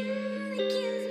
you, the